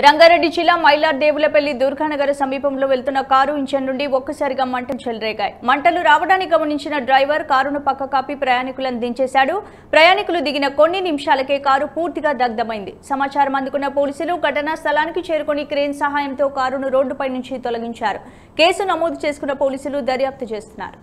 రంగారెడ్డి జిల్లా మైలార్ దేవులపల్లి దుర్గానగర్ సమీపంలో వెళ్తున్న కారు ఇంజన్ నుండి ఒక్కసారిగా మంటలు చెలరేగాయి మంటలు రావడాన్ని గమనించిన డ్రైవర్ కారును పక్క కాపి ప్రయాణికులను దించేశాడు ప్రయాణికులు దిగిన కొన్ని నిమిషాలకే కారు పూర్తిగా దగ్ధమైంది సమాచారం అందుకున్న పోలీసులు ఘటనా స్థలానికి చేరుకుని క్రేన్ సహాయంతో కారును రోడ్డుపై నుంచి తొలగించారు కేసు నమోదు చేసుకున్న పోలీసులు దర్యాప్తు చేస్తున్నారు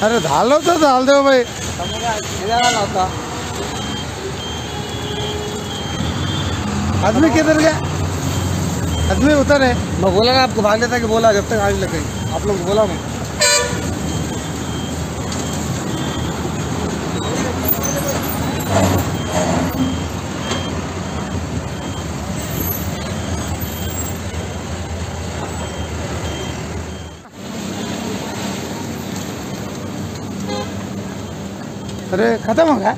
अरे डाल लो तो डाल दो भाई आदमी किधर गया? आदमी उतर है। मैं बोला ना, आपको भाग लेता कि बोला, जब तक आग लग गई। आप लोग बोला मैं। अरे, खत्म हो गया?